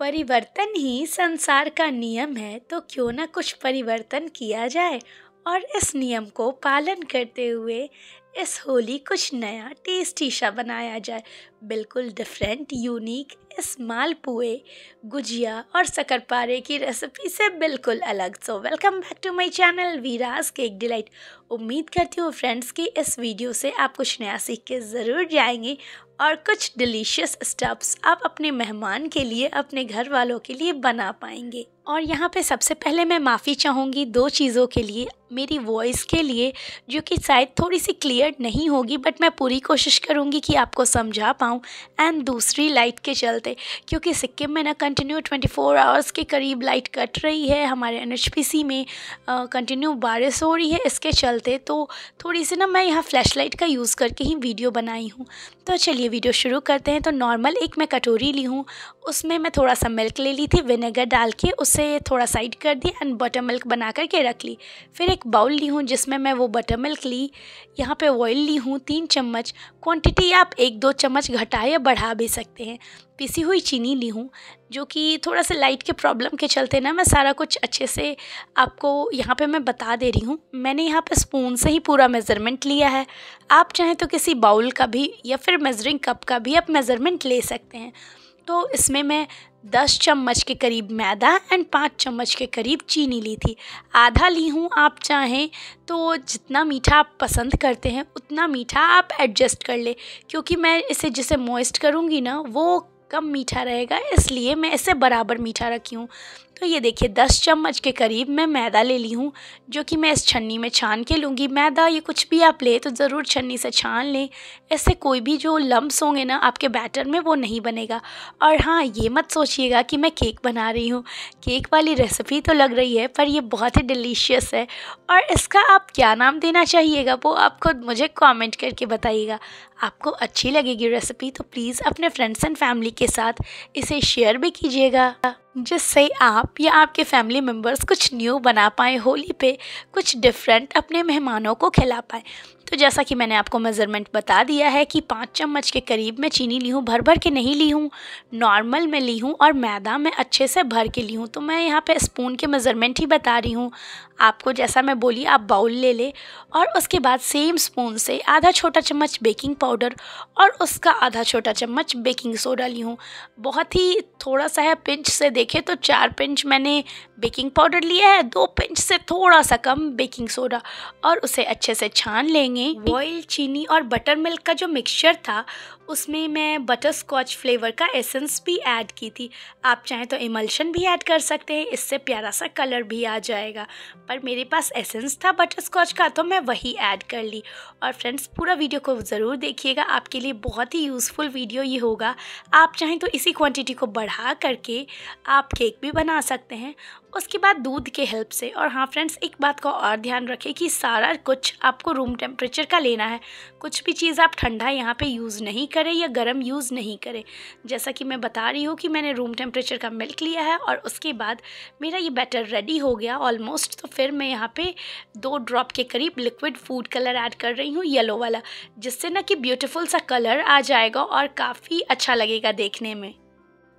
परिवर्तन ही संसार का नियम है तो क्यों ना कुछ परिवर्तन किया जाए? और इस नियम को पालन करते हुए इस होली कुछ नया टेस्टी सा बनाया जाए। बिल्कुल डिफरेंट यूनिक इस मालपुए गुजिया और शक्करपारे की रेसिपी से बिल्कुल अलग। So welcome back to my channel Viraj cake delight उम्मीद करती हूँ फ्रेंड्स कि इस वीडियो से आप कुछ नया सीख के ज़रूर जाएँगे और कुछ डिलीशियस स्टफ्स आप अपने मेहमान के लिए, अपने घर वालों के लिए बना पाएँगे। और यहाँ पे सबसे पहले मैं माफ़ी चाहूँगी दो चीज़ों के लिए, मेरी वॉइस के लिए, जो कि शायद थोड़ी सी क्लियर नहीं होगी बट मैं पूरी कोशिश करूँगी कि आपको समझा पाऊँ एंड दूसरी लाइट के चलते, क्योंकि सिक्किम में ना कंटिन्यू 24 आवर्स के करीब लाइट कट रही है, हमारे एनएचपीसी में कंटिन्यू बारिश हो रही है, इसके चलते तो थोड़ी सी ना मैं यहाँ फ्लैश लाइट का यूज़ करके ही वीडियो बनाई हूँ। तो चलिए वीडियो शुरू करते हैं तो नॉर्मल एक मैं कटोरी ली हूँ, उसमें मैं थोड़ा सा मिल्क ले ली थी विनेगर डाल के उसे थोड़ा साइड कर दिया एंड बटर मिल्क बना करके रख ली। फिर एक बाउल ली हूँ, जिसमें मैं वो बटर मिल्क ली, यहाँ पे ऑयल ली हूँ, तीन चम्मच क्वांटिटी आप एक दो चम्मच घटा या बढ़ा भी सकते हैं। पिसी हुई चीनी ली हूँ, जो कि थोड़ा सा लाइट के प्रॉब्लम के चलते ना मैं सारा कुछ अच्छे से आपको यहाँ पे मैं बता दे रही हूँ। मैंने यहाँ पे स्पून से ही पूरा मेज़रमेंट लिया है। आप चाहें तो किसी बाउल का भी या फिर मेज़रिंग कप का भी आप मेज़रमेंट ले सकते हैं। तो इसमें मैं दस चम्मच के करीब मैदा एंड पाँच चम्मच के करीब चीनी ली थी। आधा ली हूँ आप चाहें तो जितना मीठा आप पसंद करते हैं, उतना मीठा आप एडजस्ट कर ले, क्योंकि मैं इसे जिसे मॉइस्ट करूँगी ना, वो कम मीठा रहेगा, इसलिए मैं इसे बराबर मीठा रखी हूँ। तो ये देखिए, दस चम्मच के करीब मैं मैदा ले ली हूँ, जो कि मैं इस छन्नी में छान के लूँगी। मैदा ये कुछ भी आप ले तो ज़रूर छन्नी से छान लें। इससे कोई भी जो लम्ब्स होंगे ना, आपके बैटर में वो नहीं बनेगा। और हाँ ये मत सोचिएगा कि मैं केक बना रही हूँ। केक वाली रेसिपी तो लग रही है, पर ये बहुत ही डिलीशियस है। और इसका आप क्या नाम देना चाहिएगा, वो आप खुद मुझे कॉमेंट करके बताइएगा। आपको अच्छी लगेगी रेसिपी तो प्लीज़ अपने फ्रेंड्स एंड फैमिली के साथ इसे शेयर भी कीजिएगा। जिससे आप या आपके फैमिली मेंबर्स कुछ न्यू बना पाएँ, होली पे कुछ डिफरेंट अपने मेहमानों को खिला पाएँ। तो जैसा कि मैंने आपको मेज़रमेंट बता दिया है कि पाँच चम्मच के करीब मैं चीनी ली हूँ भर भर के नहीं ली हूँ। नॉर्मल में ली हूँ और मैदा मैं अच्छे से भर के ली हूँ। तो मैं यहाँ पे स्पून के मेज़रमेंट ही बता रही हूँ। आपको जैसा मैं बोली, आप बाउल ले ले और उसके बाद सेम स्पून से आधा छोटा चम्मच बेकिंग पाउडर और उसका आधा छोटा चम्मच बेकिंग सोडा ली हूँ। बहुत ही थोड़ा सा है पिंच से देखें तो चार पिंच मैंने बेकिंग पाउडर लिया है, दो पिंच से थोड़ा सा कम बेकिंग सोडा और उसे अच्छे से छान लेंगे। ऑयल चीनी और बटर मिल्क का जो मिक्सचर था, उसमें मैं बटर स्कॉच फ्लेवर का एसेंस भी ऐड की थी। आप चाहें तो इमल्शन भी ऐड कर सकते हैं, इससे प्यारा सा कलर भी आ जाएगा। पर मेरे पास एसेंस था बटर स्कॉच का तो मैं वही ऐड कर ली। और फ्रेंड्स, पूरा वीडियो को ज़रूर देखिएगा, आपके लिए बहुत ही यूज़फुल वीडियो ये होगा। आप चाहें तो इसी क्वांटिटी को बढ़ा करके आप केक भी बना सकते हैं। उसके बाद दूध के हेल्प से। और हाँ फ्रेंड्स एक बात का और ध्यान रखें कि सारा कुछ आपको रूम टेम्परेचर का लेना है। कुछ भी चीज़ आप ठंडा यहाँ पे यूज़ नहीं करें या गर्म यूज़ नहीं करें। जैसा कि मैं बता रही हूँ कि मैंने रूम टेम्परेचर का मिल्क लिया है और उसके बाद मेरा ये बैटर रेडी हो गया ऑलमोस्ट तो फिर मैं यहाँ पर दो ड्रॉप के करीब लिक्विड फ़ूड कलर ऐड कर रही हूँ येलो वाला। जिससे ना कि ब्यूटीफुल सा कलर आ जाएगा और काफ़ी अच्छा लगेगा देखने में।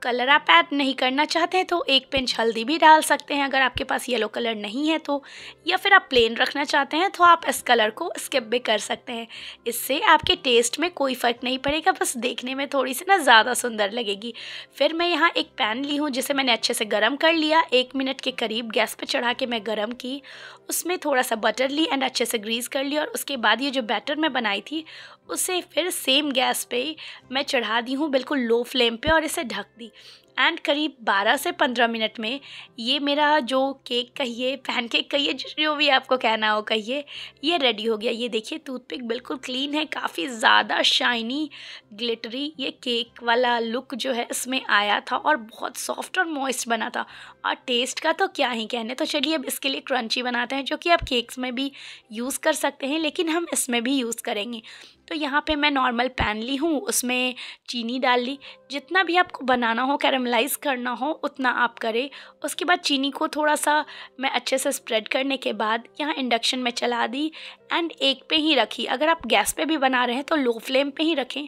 कलर आप ऐड नहीं करना चाहते हैं तो एक पिंच हल्दी भी डाल सकते हैं। अगर आपके पास येलो कलर नहीं है तो या फिर आप प्लेन रखना चाहते हैं तो आप इस कलर को स्किप भी कर सकते हैं। इससे आपके टेस्ट में कोई फ़र्क नहीं पड़ेगा, बस देखने में थोड़ी सी ना ज़्यादा सुंदर लगेगी। फिर मैं यहाँ एक पैन ली हूँ, जिसे मैंने अच्छे से गर्म कर लिया। एक मिनट के करीब गैस पर चढ़ा के मैं गर्म की, उसमें थोड़ा सा बटर ली एंड अच्छे से ग्रीस कर लिया और उसके बाद ये जो बैटर मैं बनाई थी उसे फिर सेम गैस पे मैं चढ़ा दी हूँ, बिल्कुल लो फ्लेम पे और इसे ढक दी। एंड करीब 12 से 15 मिनट में ये मेरा जो केक कहिए पैन केक कहिए, जो भी आपको कहना हो कहिए, ये रेडी हो गया। ये देखिए टूथपिक बिल्कुल क्लीन है, काफ़ी ज़्यादा शाइनी ग्लिटरी ये केक वाला लुक जो है इसमें आया था और बहुत सॉफ्ट और मॉइस्ट बना था। और टेस्ट का तो क्या ही कहने तो चलिए अब इसके लिए क्रंची बनाते हैं, जो कि आप केक्स में भी यूज़ कर सकते हैं, लेकिन हम इसमें भी यूज़ करेंगे। तो यहाँ पे मैं नॉर्मल पैन ली हूँ, उसमें चीनी डाल ली। जितना भी आपको बनाना हो कैरमलाइज़ करना हो, उतना आप करें। उसके बाद चीनी को थोड़ा सा मैं अच्छे से स्प्रेड करने के बाद यहाँ इंडक्शन में चला दी। एंड एक पे ही रखी। अगर आप गैस पे भी बना रहे हैं तो लो फ्लेम पे ही रखें।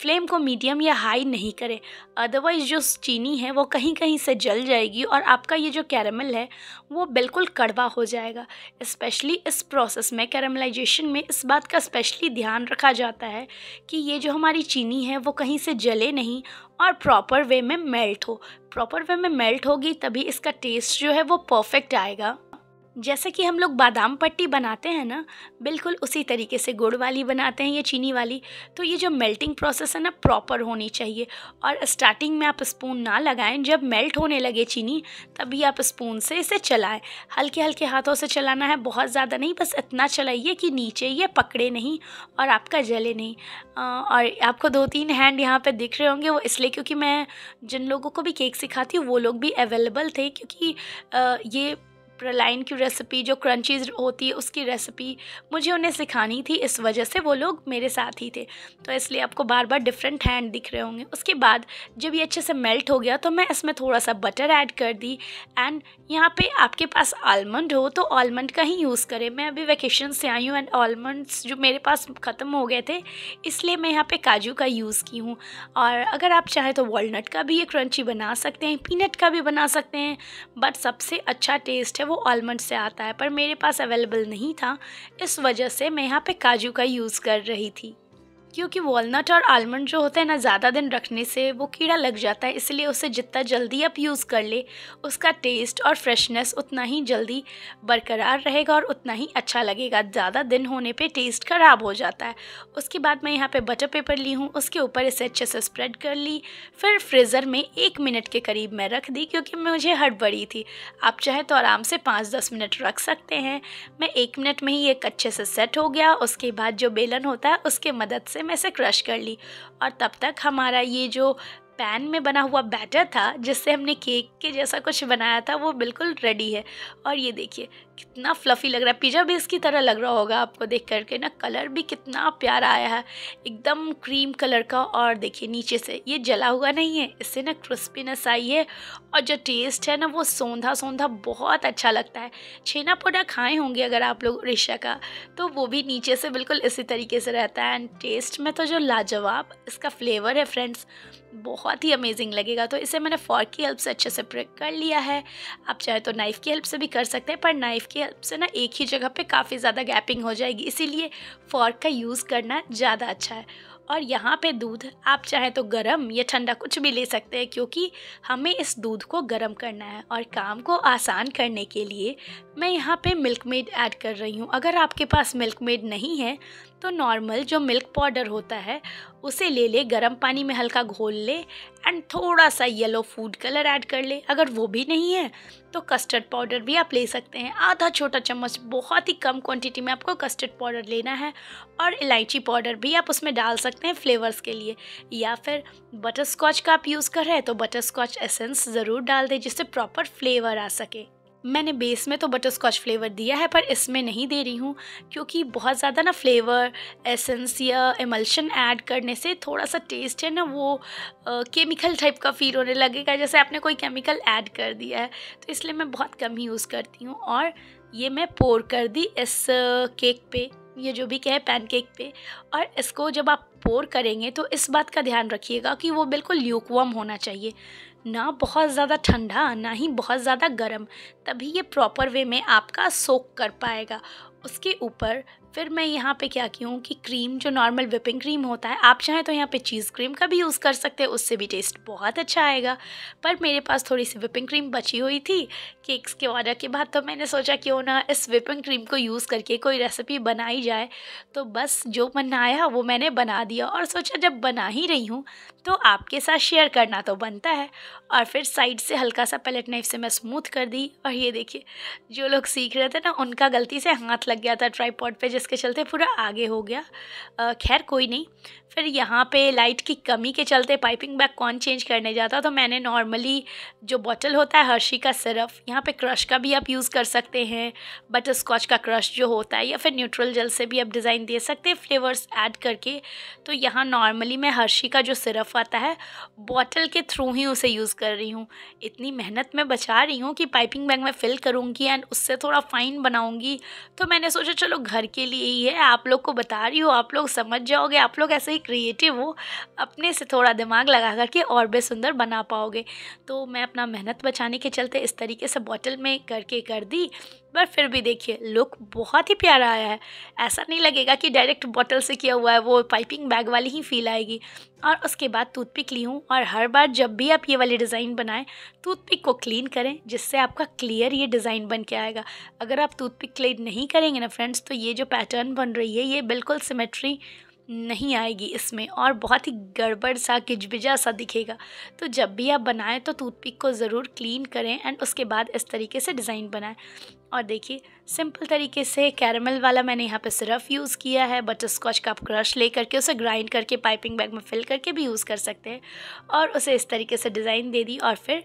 फ्लेम को मीडियम या हाई नहीं करें। अदरवाइज़ जो चीनी है, वो कहीं कहीं से जल जाएगी और आपका ये जो कैरमल है, वो बिल्कुल कड़वा हो जाएगा। स्पेशली इस प्रोसेस में, कैरमलाइजेशन में इस बात का स्पेशली ध्यान रखा जाता है कि ये जो हमारी चीनी है, वो कहीं से जले नहीं और प्रॉपर वे में मेल्ट हो। प्रॉपर वे में मेल्ट होगी, तभी इसका टेस्ट जो है, वो परफेक्ट आएगा। जैसे कि हम लोग बादाम पट्टी बनाते हैं ना, बिल्कुल उसी तरीके से गुड़ वाली बनाते हैं या चीनी वाली तो ये जो मेल्टिंग प्रोसेस है ना प्रॉपर होनी चाहिए। और स्टार्टिंग में आप स्पून ना लगाएँ, जब मेल्ट होने लगे चीनी, तभी आप स्पून से इसे चलाएँ। हल्के हल्के हाथों से चलाना है, बहुत ज़्यादा नहीं, बस इतना चलाइए कि नीचे ये पकड़े नहीं और आपका जले नहीं। और आपको दो तीन हैंड यहाँ पर दिख रहे होंगे, वो इसलिए क्योंकि मैं जिन लोगों को भी केक सिखाती हूँ, वो लोग भी अवेलेबल थे, क्योंकि ये प्रलाइन की रेसिपी जो क्रंचीज होती है, उसकी रेसिपी मुझे उन्हें सिखानी थी। इस वजह से वो लोग मेरे साथ ही थे। तो इसलिए आपको बार बार डिफरेंट हैंड दिख रहे होंगे। उसके बाद जब ये अच्छे से मेल्ट हो गया तो मैं इसमें थोड़ा सा बटर ऐड कर दी। एंड यहाँ पे आपके पास आलमंड हो तो आलमंड का ही यूज़ करें। मैं अभी वैकेशन से आई हूँ एंड आलमंड्स जो मेरे पास ख़त्म हो गए थे, इसलिए मैं यहाँ पे काजू का यूज़ की हूँ। और अगर आप चाहें तो वॉलनट का भी ये क्रंची बना सकते हैं पीनट का भी बना सकते हैं बट सबसे अच्छा टेस्ट है वो आलमंड से आता है, पर मेरे पास अवेलेबल नहीं था। इस वजह से मैं यहाँ पे काजू का यूज़ कर रही थी। क्योंकि वॉलनट और आलमंड जो होते हैं ना, ज़्यादा दिन रखने से वो कीड़ा लग जाता है, इसलिए उसे जितना जल्दी आप यूज़ कर ले, उसका टेस्ट और फ्रेशनेस उतना ही जल्दी बरकरार रहेगा और उतना ही अच्छा लगेगा। ज़्यादा दिन होने पे टेस्ट ख़राब हो जाता है। उसके बाद मैं यहाँ पे बटर पेपर ली हूँ, उसके ऊपर इसे अच्छे से स्प्रेड कर ली, फिर फ्रीज़र में एक मिनट के करीब मैं रख दी, क्योंकि मुझे हड़बड़ी थी। आप चाहे तो आराम से पाँच दस मिनट रख सकते हैं। मैं एक मिनट में ही एक अच्छे से सेट हो गया, उसके बाद जो बेलन होता है, उसके मदद से से मैं इसे क्रश कर ली। और तब तक हमारा ये जो पैन में बना हुआ बैटर था, जिससे हमने केक के जैसा कुछ बनाया था, वो बिल्कुल रेडी है। और ये देखिए कितना फ्लफ़ी लग रहा है। पिज़्ज़ा भी इसकी तरह लग रहा होगा आपको देख करके ना। कलर भी कितना प्यारा आया है। एकदम क्रीम कलर का और देखिए नीचे से ये जला हुआ नहीं है। इससे ना क्रिस्पीनेस आई है और जो टेस्ट है ना वो सौंधा सौंधा बहुत अच्छा लगता है। छेना पोडा खाए होंगे अगर आप लोग उड़ीसा का तो वो भी नीचे से बिल्कुल इसी तरीके से रहता है। एंड टेस्ट में तो जो लाजवाब इसका फ्लेवर है फ्रेंड्स बहुत ही अमेजिंग लगेगा। तो इसे मैंने फॉर्क की हेल्प से अच्छे से प्रेक कर लिया है। आप चाहे तो नाइफ़ की हेल्प से भी कर सकते हैं, पर नाइफ़ की हेल्प से ना एक ही जगह पे काफ़ी ज़्यादा गैपिंग हो जाएगी। इसीलिए फॉर्क का यूज़ करना ज़्यादा अच्छा है। और यहाँ पे दूध, आप चाहे तो गरम या ठंडा कुछ भी ले सकते हैं, क्योंकि हमें इस दूध को गरम करना है और काम को आसान करने के लिए मैं यहाँ पे मिल्क मेड ऐड कर रही हूँ। अगर आपके पास मिल्क मेड नहीं है तो नॉर्मल जो मिल्क पाउडर होता है, उसे ले ले, गर्म पानी में हल्का घोल ले एंड थोड़ा सा येलो फ़ूड कलर ऐड कर ले। अगर वो भी नहीं है तो कस्टर्ड पाउडर भी आप ले सकते हैं। आधा छोटा चम्मच बहुत ही कम क्वांटिटी में आपको कस्टर्ड पाउडर लेना है और इलायची पाउडर भी आप उसमें डाल सकते हैं फ्लेवर्स के लिए। या फिर बटर स्कॉच का आप यूज़ कर रहे हैं तो बटर स्कॉच एसेंस ज़रूर डाल दें जिससे प्रॉपर फ्लेवर आ सके। मैंने बेस में तो बटर स्कॉच फ्लेवर दिया है, पर इसमें नहीं दे रही हूँ, क्योंकि बहुत ज़्यादा ना फ्लेवर एसेंस या एमल्शन ऐड करने से थोड़ा सा टेस्ट है ना वो केमिकल टाइप का फील होने लगेगा, जैसे आपने कोई केमिकल ऐड कर दिया है तो इसलिए मैं बहुत कम ही यूज़ करती हूँ, और ये मैं पोर कर दी इस केक पे, ये जो भी कहे पैनकेक पे, और इसको जब आप पोर करेंगे तो इस बात का ध्यान रखिएगा कि वो बिल्कुल ल्यूकवम होना चाहिए। ना बहुत ज़्यादा ठंडा, ना ही बहुत ज़्यादा गर्म, तभी ये प्रॉपर वे में आपका सोक कर पाएगा। उसके ऊपर फिर मैं यहाँ पे क्या की हूँ कि क्रीम जो नॉर्मल विपिंग क्रीम होता है, आप चाहें तो यहाँ पे चीज़ क्रीम का भी यूज़ कर सकते हैं, उससे भी टेस्ट बहुत अच्छा आएगा। पर मेरे पास थोड़ी सी विपिंग क्रीम बची हुई थी केक्स के ऑर्डर के बाद तो मैंने सोचा क्यों ना इस विपिंग क्रीम को यूज़ करके कोई रेसिपी बनाई जाए। तो बस जो बनाया, वो मैंने बना दिया और सोचा जब बना ही रही हूँ तो आपके साथ शेयर करना तो बनता है। और फिर साइड से हल्का सा पैलेट नाइफ से मैं स्मूथ कर दी और ये देखिए, जो लोग सीख रहे थे ना, उनका गलती से हाथ लग गया था ट्राईपॉड पे जिसके चलते पूरा आगे हो गया। खैर, कोई नहीं। फिर यहाँ पे लाइट की कमी के चलते पाइपिंग बैग कौन चेंज करने जाता? तो मैंने नॉर्मली जो बॉटल होता है हर्शी का सिरप यहाँ पे क्रश का भी आप यूज़ कर सकते हैं। बटर स्कॉच का क्रश जो होता है या फिर न्यूट्रल जल से भी आप डिज़ाइन दे सकते हैं, फ्लेवर्स ऐड करके। तो यहाँ नॉर्मली मैं हर्शी का जो सिरप आता है, बॉटल के थ्रू ही उसे यूज़ कर रही हूँ। इतनी मेहनत मैं बचा रही हूँ कि पाइपिंग बैग में फ़िल करूँगी एंड उससे थोड़ा फ़ाइन बनाऊँगी। तो मैंने सोचा, चलो, घर के लिए ही है। आप लोग को बता रही हूँ, आप लोग समझ जाओगे, आप लोग ऐसे ही क्रिएटिव हो, अपने से थोड़ा दिमाग लगा करके और भी सुंदर बना पाओगे। तो मैं अपना मेहनत बचाने के चलते इस तरीके से बॉटल में करके कर दी, पर फिर भी देखिए लुक बहुत ही प्यारा आया है। ऐसा नहीं लगेगा कि डायरेक्ट बॉटल से किया हुआ है, वो पाइपिंग बैग वाली ही फील आएगी। और उसके बाद टूथपिक ली हूँ। और हर बार जब भी आप ये वाली डिज़ाइन बनाएँ, टूथपिक को क्लीन करें, जिससे आपका क्लियर ये डिज़ाइन बन के आएगा। अगर आप टूथपिक क्लीन नहीं करेंगे ना फ्रेंड्स तो ये जो पैटर्न बन रही है, ये बिल्कुल सिमेट्री नहीं आएगी इसमें और बहुत ही गड़बड़ सा किचबिजा सा दिखेगा। तो जब भी आप बनाएँ तो टूथपिक को ज़रूर क्लीन करें एंड उसके बाद इस तरीके से डिज़ाइन बनाएँ। और देखिए सिंपल तरीके से कैरमल वाला मैंने यहाँ पे सिर्फ़ यूज़ किया है बटर स्कॉच का आप क्रश ले करके उसे ग्राइंड करके पाइपिंग बैग में फिल करके भी यूज़ कर सकते हैं। और उसे इस तरीके से डिज़ाइन दे दी और फिर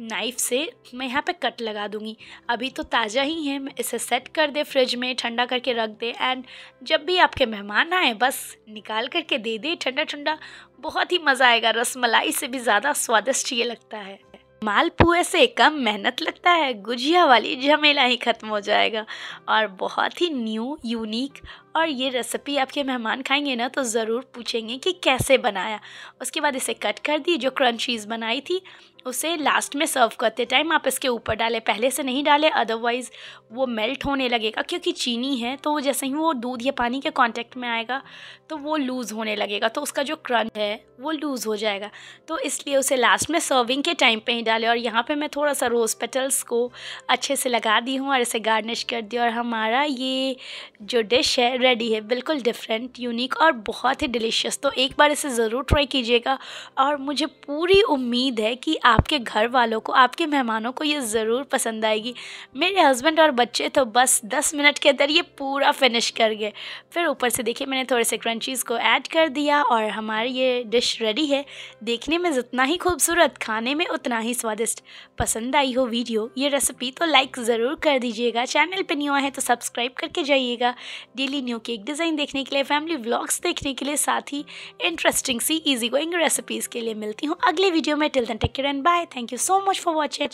नाइफ़ से मैं यहाँ पे कट लगा दूँगी। अभी तो ताज़ा ही है, मैं इसे सेट कर दे फ्रिज में, ठंडा करके रख दे एंड जब भी आपके मेहमान आए, बस निकाल करके दे दे ठंडा ठंडा बहुत ही मज़ा आएगा रस मलाई से भी ज़्यादा स्वादिष्ट ये लगता है। मालपुए से कम मेहनत लगता है। गुजिया वाली झमेला ही ख़त्म हो जाएगा। और बहुत ही न्यू यूनिक और ये रेसिपी आपके मेहमान खाएँगे ना तो ज़रूर पूछेंगे कि कैसे बनाया। उसके बाद इसे कट कर दी, जो क्रंचीज़ बनाई थी, उसे लास्ट में सर्व करते टाइम आप इसके ऊपर डालें। पहले से नहीं डालें अदरवाइज़ वो मेल्ट होने लगेगा, क्योंकि चीनी है तो जैसे ही वो दूध या पानी के कांटेक्ट में आएगा तो वो लूज़ होने लगेगा। तो उसका जो क्रंच है, वो लूज़ हो जाएगा। तो इसलिए उसे लास्ट में सर्विंग के टाइम पे ही डालें। और यहाँ पे मैं थोड़ा सा रोज़ पेटल्स को अच्छे से लगा दी हूँ और इसे गार्निश कर दी। और हमारा ये जो डिश है रेडी है, बिल्कुल डिफरेंट यूनिक और बहुत ही डिलीशियस तो एक बार इसे ज़रूर ट्राई कीजिएगा और मुझे पूरी उम्मीद है कि आपके घर वालों को, आपके मेहमानों को ये ज़रूर पसंद आएगी। मेरे हस्बैंड और बच्चे तो बस दस मिनट के अंदर ये पूरा फिनिश कर गए। फिर ऊपर से देखिए, मैंने थोड़े से क्रंचीज़ को ऐड कर दिया और हमारी ये डिश रेडी है। देखने में जितना ही खूबसूरत, खाने में उतना ही स्वादिष्ट। पसंद आई हो वीडियो, ये रेसिपी तो लाइक ज़रूर कर दीजिएगा। चैनल पर न्यू है तो सब्सक्राइब करके जाइएगा। डेली न्यू केक डिज़ाइन देखने के लिए, फैमिली ब्लॉग्स देखने के लिए, साथ ही इंटरेस्टिंग सी इजी गोइंग रेसिपीज़ के लिए मिलती हूँ। अगले वीडियो में till then take care and bye thank you so much for watching.